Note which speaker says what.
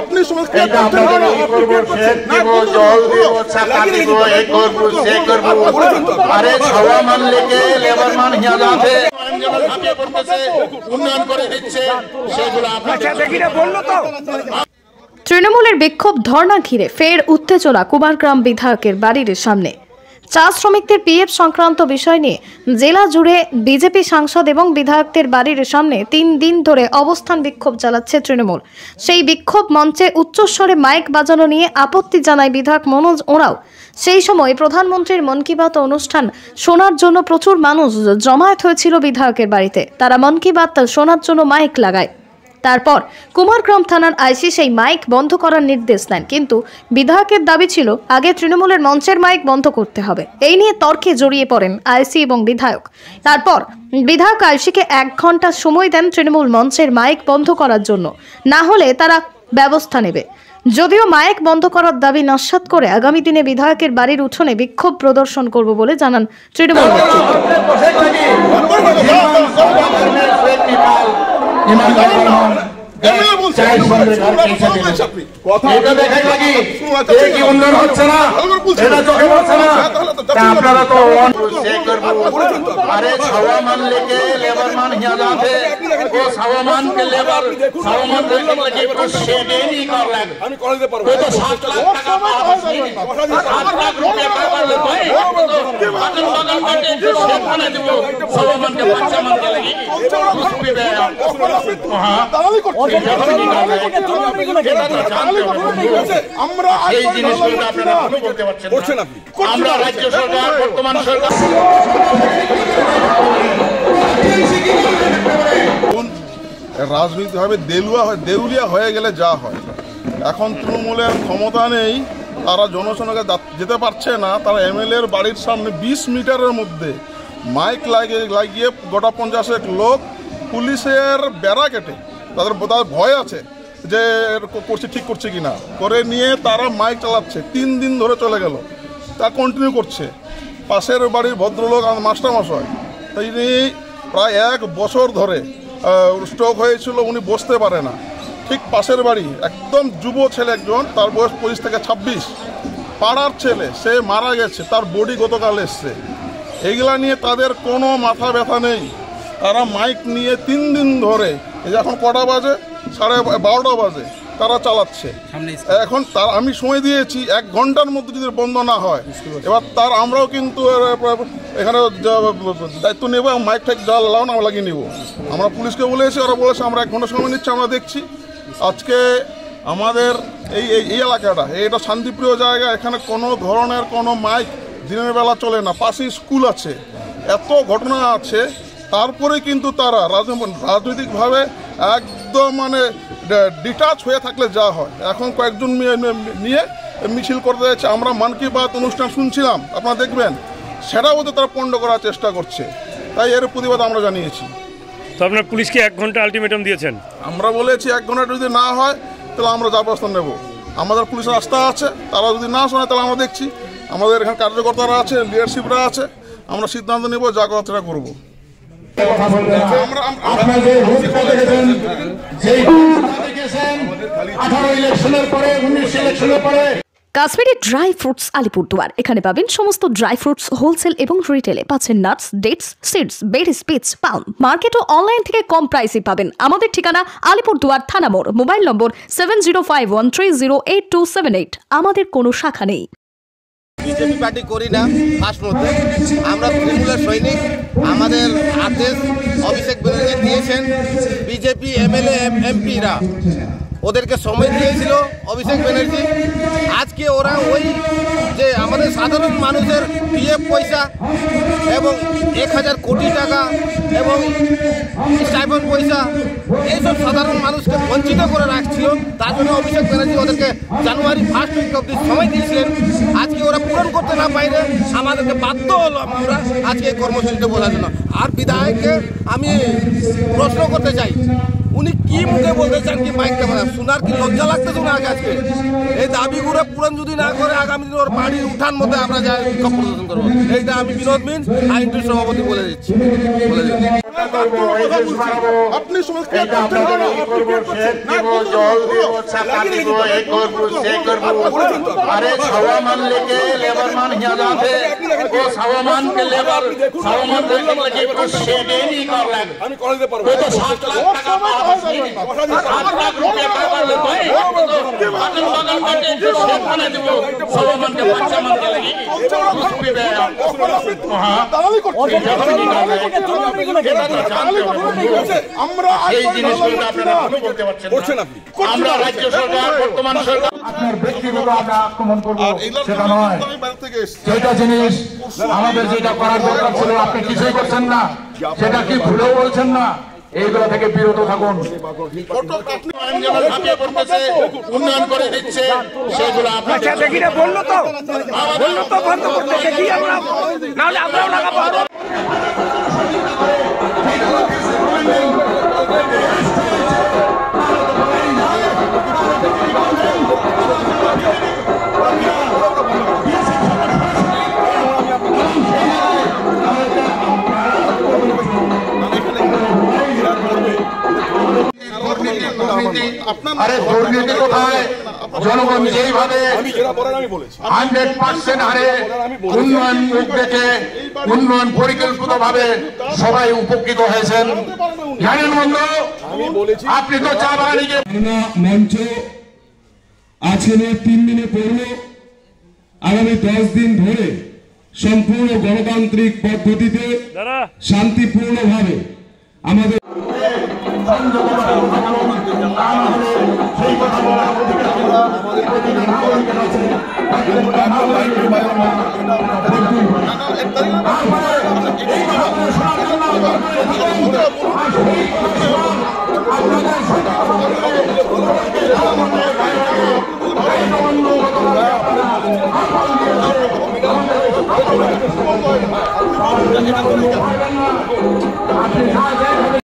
Speaker 1: আপনি না।
Speaker 2: আরে মান লেবার মান হিয়া উন্নয়ন করে দিচ্ছে সেগুলো
Speaker 3: তৃণমূলের বিক্ষোভ ধর্ণা ঘিরে ফের উত্তেজনা কুমারগ্রাম বিধায়কের বাড়ির সামনে। চা শ্রমিকদের পিএফ সংক্রান্ত বিষয় নিয়ে জেলা জুড়ে বিজেপি সাংসদ এবং বিধায়কদের বাড়ির সামনে তিন দিন ধরে অবস্থান বিক্ষোভ চালাচ্ছে তৃণমূল। সেই বিক্ষোভ মঞ্চে উচ্চস্বরে মাইক বাজানো নিয়ে আপত্তি জানায় বিধায়ক মনোজ ওঁরাও। সেই সময় প্রধানমন্ত্রীর মন কি বাত অনুষ্ঠান শোনার জন্য প্রচুর মানুষ জমায়েত হয়েছিল বিধায়কের বাড়িতে। তারা মন কি বাত শোনার জন্য মাইক লাগায়। তারপর কুমারগ্রাম থানার আইসি সেই মাইক বন্ধ করার নির্দেশ দেন কিন্তু বিধায়কের দাবি ছিল আগে তৃণমূলের মঞ্চের মাইক বন্ধ করতে হবে এই নিয়ে তর্কে জড়িয়ে পড়েন আইসি এবং বিধায়ক তারপর বিধায়ক আইসিকে এক ঘণ্টা সময় দেন তৃণমূল মঞ্চের মাইক বন্ধ করার জন্য না হলে তারা ব্যবস্থা নেবে যদিও মাইক বন্ধ করার দাবি নস্বাত করে আগামী দিনে বিধায়কের বাড়ির উঠোনে বিক্ষোভ প্রদর্শন করব বলে জানান তৃণমূল নেতৃত্ব
Speaker 1: এমএলএ বলছে, বলছে আপনি। কথা
Speaker 2: এটা দেখাই লাগি
Speaker 1: শুনুন, আচ্ছা,
Speaker 2: এ কি উন্নয়ন হচ্ছে না
Speaker 1: ভালো করে বলছেন।
Speaker 2: এটা চোখে পড়ছে না
Speaker 1: হ্যাঁ, তাহলে তো
Speaker 2: তা
Speaker 1: যাচ্ছেন না।
Speaker 2: আপনারা তো সে করবো আরে ছওয়া মান লেগে লেবার মান হিয়া যাচ্ছে ও ছওয়া মান के लेबर छवा मान लगे तो शेडे नहीं कर लगे
Speaker 1: আমি করে দিতে পারবো
Speaker 2: कोई तो सात लाख टका पास नहीं सात लाख रुपया पावर ले भाई
Speaker 1: আমরা
Speaker 2: এই জিনিসগুলো আপনারা করতে পারছেন আমরা রাজ্য সরকার বর্তমান সরকার
Speaker 1: রাজনীতি হবে দেলুয়া হয় দেউলিয়া হয়ে গেলে যা হয়। এখন তৃণমূলের ক্ষমতা নেই। তারা জনসংখ্যা যেতে পারছে না, তারা এমএলএর বাড়ির সামনে বিশ মিটারের মধ্যে মাইক লাগিয়ে লাগিয়ে গোটা পঞ্চাশেক লোক পুলিশের বেড়া কেটে তাদের তাদের ভয় আছে যে করছে, ঠিক করছে কিনা। করে নিয়ে তারা মাইক চালাচ্ছে। তিন দিন ধরে চলে গেল। তা কন্টিনিউ করছে। পাশের বাড়ির ভদ্রলোক মাস্টারমশাই, তিনি প্রায় এক বছর ধরে স্ট্রোক হয়েছিল, উনি বসতে পারে না। ঠিক পাশের বাড়ি একদম যুব ছেলে একজন তার বয়স পঁচিশ থেকে ছাব্বিশ। পাড়ার ছেলে সে মারা গেছে তার বডি গতকাল এসছে। এগুলা নিয়ে তাদের কোনো মাথা ব্যথা নেই। তারা মাইক নিয়ে তিন দিন ধরে এই যে এখন কটা বাজে? সাড়ে বারোটা বাজে তারা চালাচ্ছে। এখন তার আমি সময় দিয়েছি এক ঘণ্টার মধ্যে যদি বন্ধ না হয় এবার তার আমরাও কিন্তু এখানে দায়িত্ব নেব এবং মাইক ঠাইক যা লাও না আমরা লাগিয়ে নেব। আমরা পুলিশকে বলেছি ওরা বলেছে আমরা এক ঘণ্টা সময় নিচ্ছি আমরা দেখছি। আজকে আমাদের এই এই এলাকাটা এটা শান্তিপ্রিয় জায়গা, এখানে কোনো ধরনের কোনো মাইক দিনের বেলা চলে না, পাশে স্কুল আছে। এত ঘটনা আছে, তারপরে কিন্তু তারা রাজনৈতিকভাবে একদম মানে ডিটাচ হয়ে থাকলে যা হয়। এখন কয়েকজন নিয়ে মিছিল করতে যাচ্ছে। আমরা মান কি বাত অনুষ্ঠান শুনছিলাম, আপনারা দেখবেন, সেটাও তো তারা পণ্ড করার চেষ্টা করছে। তাই এর প্রতিবাদ আমরা জানিয়েছি।
Speaker 4: তো আপনার পুলিশকে এক ঘণ্টা আলটিমেটাম দিয়েছেন?
Speaker 1: আমরা বলেছি এক ঘণ্টা যদি না হয় তাহলে আমরা যা ব্যবস্থা নেব। আমাদের পুলিশের আস্থা আছে তারা যদি না শোনে তাহলে আমরা দেখছি। আমাদের এখানে কার্যকর্তারা আছে লিডারশিপরা আছে আমরা সিদ্ধান্ত নেব যা করার সেটা করব। আমরা
Speaker 2: আপনার যে ভূমিকা দেখেছেন সেই দেখেছেন আঠারো ইলেকশনের পরে উনিশ ইলেকশনের পরে
Speaker 3: কাশ্মীরি ড্রাই ফ্রুটস আলিপুরদুয়ার। এখানে পাবেন সমস্ত ড্রাই ফ্রুটস, হোলসেল এবং রিটেলে। পাচ্ছেন নাটস ডেটস সিডস বেরিস পিচ পাউন মার্কেট ও অনলাইন থেকে কম প্রাইসে পাবেন। আমাদের ঠিকানা আলিপুরদুয়ার থানা মোড়। Mobile number seven zero five one three zero eight two seven eight আমাদের কোনো শাখা নেই।
Speaker 5: বিজেপি পার্টি করি না ফার্স্ট মধ্যে আমরা তৃণমূলের সৈনিক। আমাদের আদেশ অভিষেক ব্যানার্জি দিয়েছেন। বিজেপি, এমএলএ এমপিরা ওদেরকে সময় দিয়েছিল অভিষেক ব্যানার্জি। আজকে ওরা ওই যে আমাদের সাধারণ মানুষের পিএফ পয়সা এবং এক হাজার কোটি টাকা এবং স্টাইপন পয়সা, এইসব সাধারণ মানুষকে বঞ্চিত করে রাখছিল। তার জন্য অভিষেক ব্যানার্জি ওদেরকে জানুয়ারি ফার্স্ট উইক অব্দি সময় দিয়েছিলেন। আজকে ওরা পূরণ করতে না পাইলে আমাদেরকে বাধ্য হলো আমরা আজকে এই কর্মসূচিতে বসার জন্য। আর বিধায়ককে আমি প্রশ্ন করতে চাই উনি কি মুখে বলতে চান কি মাইক ক্যামেরা শোনার কি লজ্জা লাগছে তো না কাছে? এই দাবিগুলো পূরণ যদি না করে আগামী দিন ওর বাড়ির উঠান মতে আমরা যাই বিক্ষোভ প্রদর্শন করব। এইটা আমি বিনোদ মিন আইন টু সভাপতি বলে দিচ্ছি। বলে দিচ্ছি।
Speaker 6: আপনি
Speaker 2: আরে
Speaker 6: আমি করে দিতে পারব
Speaker 2: লাখ টাকা
Speaker 6: আমরা
Speaker 2: রাজ্য সরকার বর্তমান সরকার
Speaker 1: আপনার ব্যক্তিগত আমরা আক্রমণ করব। সেটা নয়। যেটা জিনিস আমাদের যেটা করার দরকার ছিল আপনি কিছুই করছেন না। সেটা কি ভুলেও বলছেন না। এইগুলো থেকে বিরত থাকুন।
Speaker 2: উন্নয়ন করে দিচ্ছে সেগুলো
Speaker 4: দেখি না বলল তো। বলল তো বন্ধ করতে। দেখি আমরা নাহলে আমরাও লাগাবো
Speaker 1: আরে দুর্নীতি কোথায়? জনগণ যেইভাবে
Speaker 6: আমি যেটা বলেন আমি বলেছি।
Speaker 1: হান্ড্রেড পার্সেন্ট হারে উন্নয়ন মুখ দেখে উন্নয়ন পরিকল্পিত ভাবে সবাই উপকৃত হয়েছেন। জানেন বন্ধু আপনি তো চা বাগানিকে
Speaker 7: মঞ্চ আজকে তিন দিনে পড়ল। আগামী দশ দিন ধরে সম্পূর্ণ গণতান্ত্রিক পদ্ধতিতে
Speaker 4: দাদা
Speaker 7: শান্তিপূর্ণভাবে আমাদের তা না হলে
Speaker 1: সেই কথা বলার অধিকার আমরা প্রতিটি নাগরিকের আছে আপনাদের